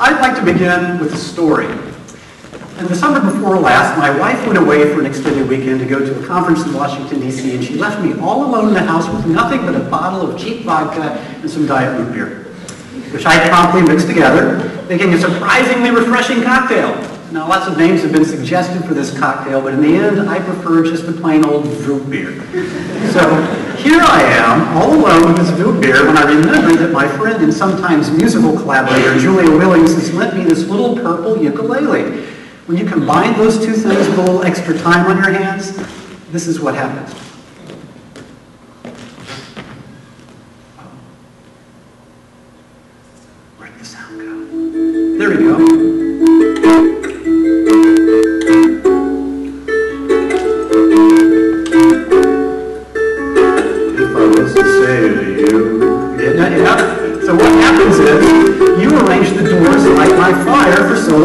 I'd like to begin with a story. In the summer before last, my wife went away for an extended weekend to go to a conference in Washington, D.C., and she left me all alone in the house with nothing but a bottle of cheap vodka and some diet root beer, which I promptly mixed together, making a surprisingly refreshing cocktail. Now, lots of names have been suggested for this cocktail, but in the end, I prefer just the plain old root beer. So here I am, all alone with this root beer, when I remember that my friend and sometimes musical collaborator, Julia Willings, has lent me this little purple ukulele. When you combine those two things with a little extra time on your hands, this is what happens.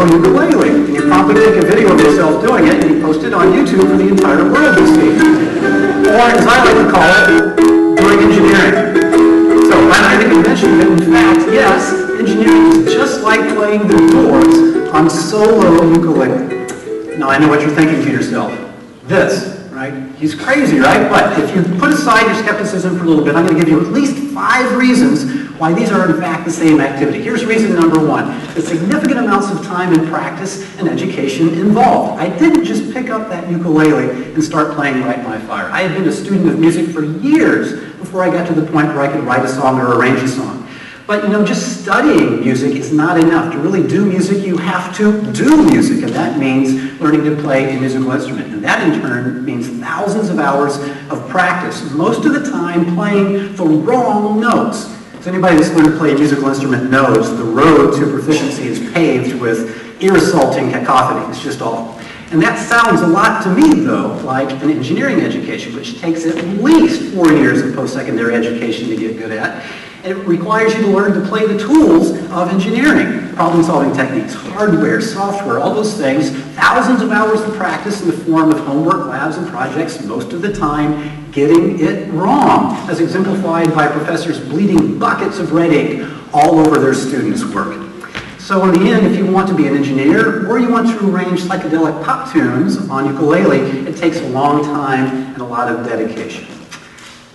Solo ukulele. You promptly take a video of yourself doing it, and you post it on YouTube for the entire world to see. Or, as I like to call it, doing engineering. So to convince you that, in fact, yes, engineering is just like playing the doors on solo ukulele. Now, I know what you're thinking to yourself. This, right? He's crazy, right? But if you put aside your skepticism for a little bit, I'm going to give you at least five reasons why these are in fact the same activity. Here's reason number one. The significant amounts of time and practice and education involved. I didn't just pick up that ukulele and start playing Light My Fire. I had been a student of music for years before I got to the point where I could write a song or arrange a song. But you know, just studying music is not enough. To really do music, you have to do music, and that means learning to play a musical instrument. And that in turn means thousands of hours of practice, most of the time playing the wrong notes. So anybody that's learned to play a musical instrument knows the road to proficiency is paved with ear-assaulting cacophony. It's just awful. And that sounds a lot to me, though, like an engineering education, which takes at least four years of post-secondary education to get good at. And it requires you to learn to play the tools of engineering, problem-solving techniques, hardware, software, all those things, thousands of hours of practice in the form of homework, labs, and projects, most of the time getting it wrong, as exemplified by professors bleeding buckets of red ink all over their students' work. So in the end, if you want to be an engineer or you want to arrange psychedelic pop tunes on ukulele, it takes a long time and a lot of dedication.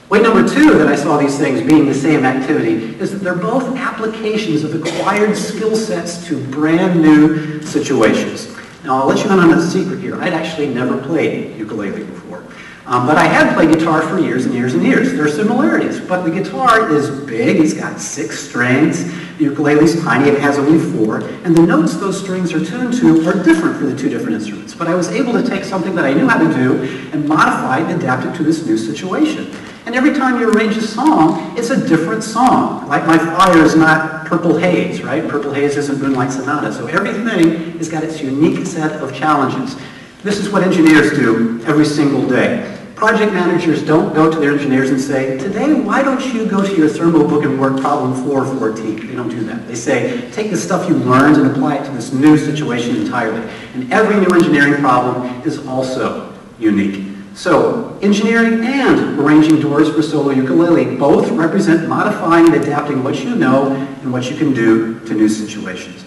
Way number two that I saw these things being the same activity is that they're both applications of acquired skill sets to brand new situations. Now I'll let you in on a secret here. I'd actually never played ukulele before. Um, but I had played guitar for years and years and years. There are similarities, but the guitar is big, it's got six strings, the ukulele's tiny, it has only four, and the notes those strings are tuned to are different for the two different instruments. But I was able to take something that I knew how to do and modify and adapt it to this new situation. And every time you arrange a song, it's a different song. Light My Fire is not Purple Haze, right? Purple Haze isn't Moonlight Sonata. So everything has got its unique set of challenges. This is what engineers do every single day. Project managers don't go to their engineers and say, today, why don't you go to your thermo book and work problem 414? They don't do that. They say, take the stuff you learned and apply it to this new situation entirely. And every new engineering problem is also unique. So, engineering and arranging doors for solo ukulele both represent modifying and adapting what you know and what you can do to new situations.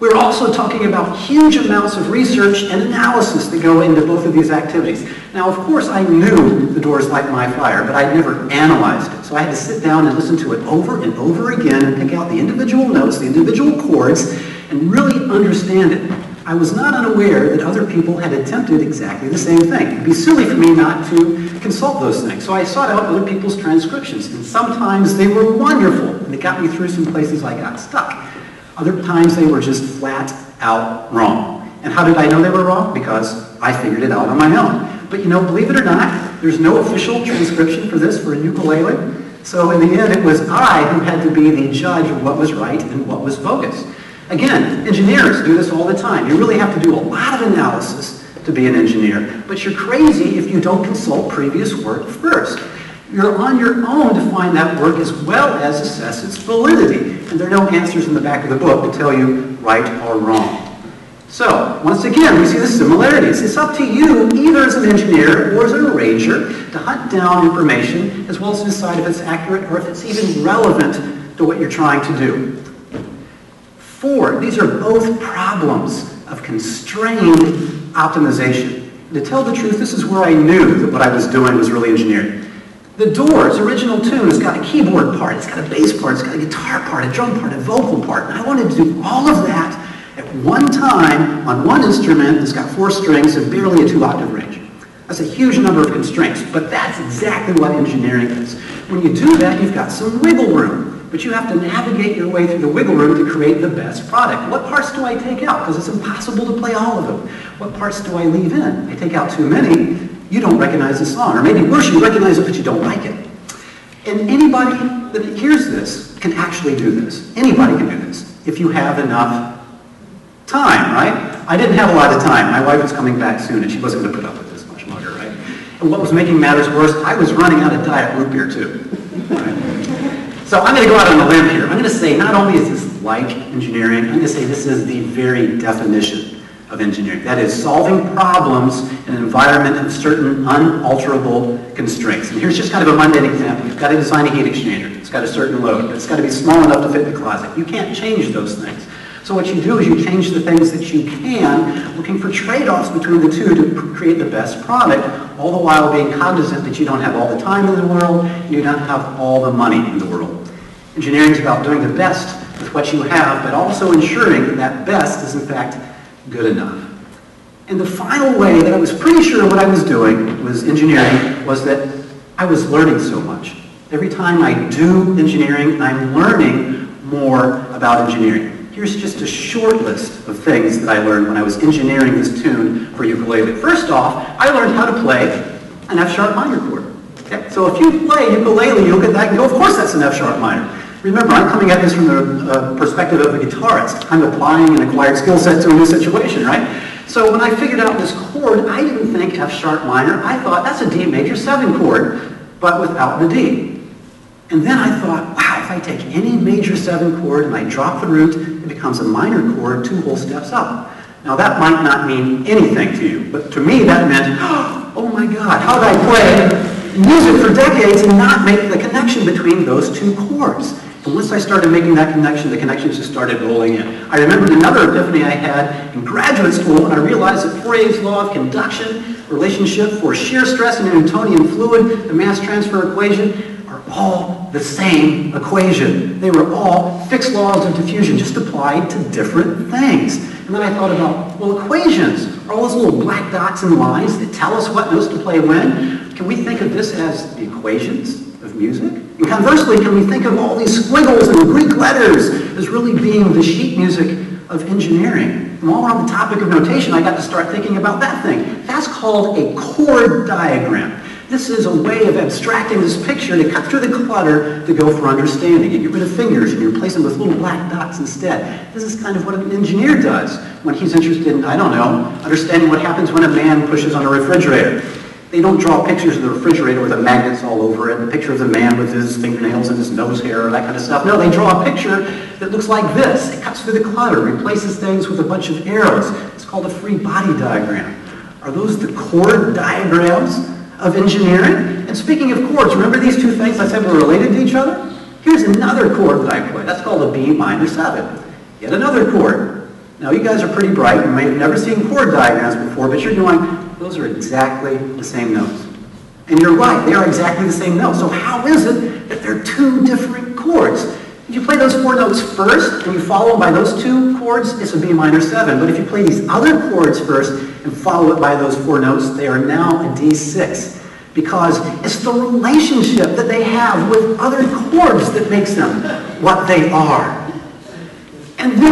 We're also talking about huge amounts of research and analysis that go into both of these activities. Now, of course, I knew the doors Light My Fire, but I'd never analyzed it. So I had to sit down and listen to it over and over again and pick out the individual notes, the individual chords, and really understand it. I was not unaware that other people had attempted exactly the same thing. It'd be silly for me not to consult those things. So I sought out other people's transcriptions, and sometimes they were wonderful, and they got me through some places I got stuck. Other times they were just flat out wrong. And how did I know they were wrong? Because I figured it out on my own. But you know, believe it or not, there's no official transcription for this for a ukulele. So in the end, it was I who had to be the judge of what was right and what was bogus. Again, engineers do this all the time. You really have to do a lot of analysis to be an engineer, but you're crazy if you don't consult previous work first. You're on your own to find that work as well as assess its validity. And there are no answers in the back of the book to tell you right or wrong. So, once again, we see the similarities. It's up to you, either as an engineer or as an arranger, to hunt down information as well as decide if it's accurate or if it's even relevant to what you're trying to do. Four, these are both problems of constrained optimization. To tell the truth, this is where I knew that what I was doing was really engineering. The Doors' original tune has got a keyboard part, it's got a bass part, it's got a guitar part, a drum part, a vocal part. And I wanted to do all of that at one time on one instrument that's got four strings and barely a two-octave range. That's a huge number of constraints, but that's exactly what engineering is. When you do that, you've got some wiggle room, but you have to navigate your way through the wiggle room to create the best product. What parts do I take out? Because it's impossible to play all of them. What parts do I leave in? I take out too many, you don't recognize the song. Or maybe worse, you recognize it, but you don't like it. And anybody that hears this can actually do this. Anybody can do this if you have enough time, right? I didn't have a lot of time. My wife was coming back soon, and she wasn't going to put up with this much longer, right? And what was making matters worse, I was running out of diet root beer, too. So I'm going to go out on a limb here. I'm going to say not only is this like engineering, I'm going to say this is the very definition of engineering. That is solving problems in an environment of certain unalterable constraints. And here's just kind of a mundane example. You've got to design a heat exchanger. It's got a certain load. It's got to be small enough to fit in the closet. You can't change those things. So what you do is you change the things that you can, looking for trade-offs between the two to create the best product, all the while being cognizant that you don't have all the time in the world, you don't have all the money in the world. Engineering is about doing the best with what you have, but also ensuring that that best is in fact good enough. And the final way that I was pretty sure what I was doing was engineering was that I was learning so much. Every time I do engineering, I'm learning more about engineering. Here's just a short list of things that I learned when I was engineering this tune for ukulele. First off, I learned how to play an F-sharp minor chord. Okay? So if you play ukulele, you look at that and go, of course that's an F-sharp minor. Remember, I'm coming at this from the uh, perspective of a guitarist. I'm applying an acquired skill set to a new situation, right? So when I figured out this chord, I didn't think F sharp minor. I thought that's a D major 7 chord, but without the D. And then I thought, wow, if I take any major 7 chord and I drop the root, it becomes a minor chord two whole steps up. Now that might not mean anything to you, but to me that meant, oh my God, how did I play music for decades and not make the connection between those two chords? And once I started making that connection, the connections just started rolling in. I remembered another epiphany I had in graduate school, and I realized that Fourier's law of conduction, relationship for shear stress in a Newtonian fluid, the mass transfer equation, are all the same equation. They were all Fick's laws of diffusion, just applied to different things. And then I thought about, well, equations are all those little black dots and lines that tell us what notes to play when. Can we think of this as the equations music? And conversely, can we think of all these squiggles and Greek letters as really being the sheet music of engineering? And while we're on the topic of notation, I got to start thinking about that thing. That's called a chord diagram. This is a way of abstracting this picture to cut through the clutter to go for understanding. You get rid of fingers and you replace them with little black dots instead. This is kind of what an engineer does when he's interested in, I don't know, understanding what happens when a man pushes on a refrigerator. They don't draw pictures of the refrigerator with the magnets all over it, a picture of the man with his fingernails and his nose hair, that kind of stuff. No, they draw a picture that looks like this. It cuts through the clutter, replaces things with a bunch of arrows. It's called a free body diagram. Are those the chord diagrams of engineering? And speaking of chords, remember these two things I said were related to each other? Here's another chord that I play. That's called a B minor 7. Yet another chord. Now, you guys are pretty bright. You may have never seen chord diagrams before, but you're going, those are exactly the same notes. And you're right, they are exactly the same notes. So how is it that they're two different chords? If you play those four notes first and you follow them by those two chords, it's a B minor 7. But if you play these other chords first and follow it by those four notes, they are now a D6. Because it's the relationship that they have with other chords that makes them what they are. And then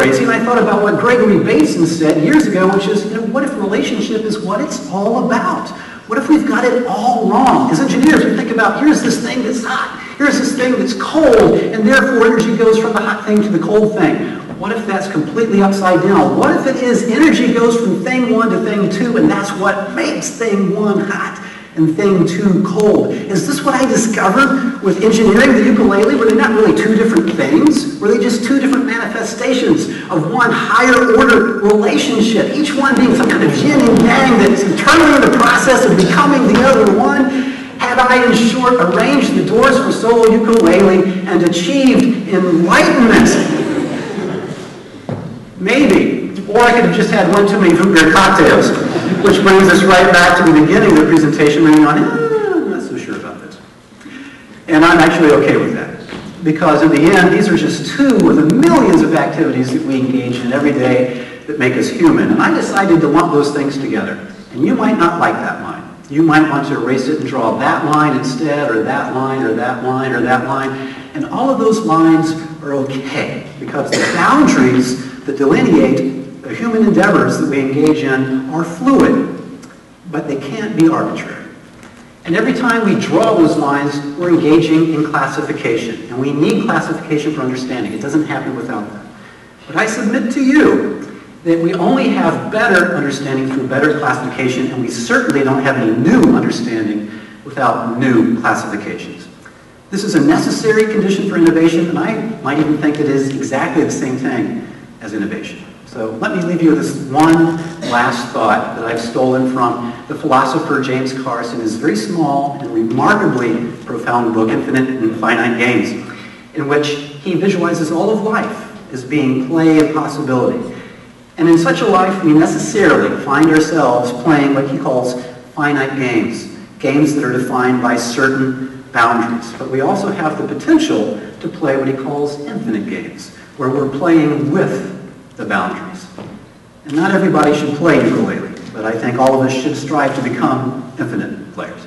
and I thought about what Gregory Bateson said years ago, which is, you know, what if relationship is what it's all about? What if we've got it all wrong? As engineers, we think about, here's this thing that's hot, here's this thing that's cold, and therefore energy goes from the hot thing to the cold thing. What if that's completely upside down? What if it is energy goes from thing one to thing two, and that's what makes thing one hot? And thing too cold. Is this what I discovered with engineering the ukulele? Were they not really two different things? Were they just two different manifestations of one higher order relationship, each one being some kind of yin and yang that's eternally in the process of becoming the other one? Had I, in short, arranged the doors for solo ukulele and achieved enlightenment? Maybe. Or I could have just had one too many beer cocktails, which brings us right back to the beginning of the presentation when you're eh, I'm not so sure about this. And I'm actually okay with that. Because in the end, these are just two of the millions of activities that we engage in every day that make us human. And I decided to lump those things together. And you might not like that line. You might want to erase it and draw that line instead, or that line, or that line, or that line. And all of those lines are okay, because the boundaries that delineate the human endeavors that we engage in are fluid, but they can't be arbitrary. And every time we draw those lines, we're engaging in classification. And we need classification for understanding. It doesn't happen without that. But I submit to you that we only have better understanding through better classification, and we certainly don't have any new understanding without new classifications. This is a necessary condition for innovation, and I might even think it is exactly the same thing as innovation. So let me leave you with this one last thought that I've stolen from the philosopher James Carson, his very small and remarkably profound book, Infinite and Finite Games, in which he visualizes all of life as being play and possibility. And in such a life, we necessarily find ourselves playing what he calls finite games, games that are defined by certain boundaries. But we also have the potential to play what he calls infinite games, where we're playing with the boundaries. And not everybody should play ukulele, but I think all of us should strive to become infinite players.